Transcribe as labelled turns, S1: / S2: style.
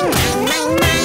S1: anh mạnh mẽ